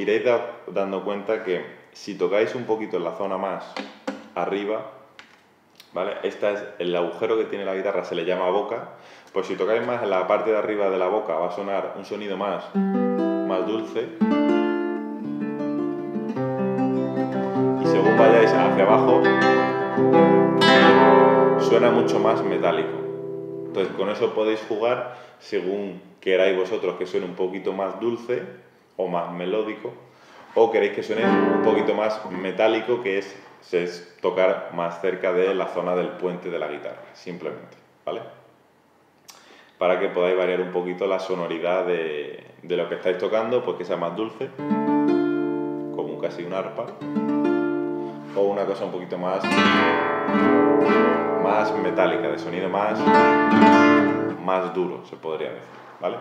iréis dando cuenta que si tocáis un poquito en la zona más arriba, ¿vale? Este es el agujero que tiene la guitarra, se le llama boca. Pues si tocáis más en la parte de arriba de la boca va a sonar un sonido más, más dulce. Y según vayáis hacia abajo, suena mucho más metálico. Entonces con eso podéis jugar según queráis vosotros que suene un poquito más dulce o más melódico, o queréis que suene un poquito más metálico, que es, es tocar más cerca de la zona del puente de la guitarra, simplemente, ¿vale? Para que podáis variar un poquito la sonoridad de, lo que estáis tocando, pues que sea más dulce, como casi un arpa, o una cosa un poquito más, más metálica, de sonido más, más duro, se podría decir, ¿vale?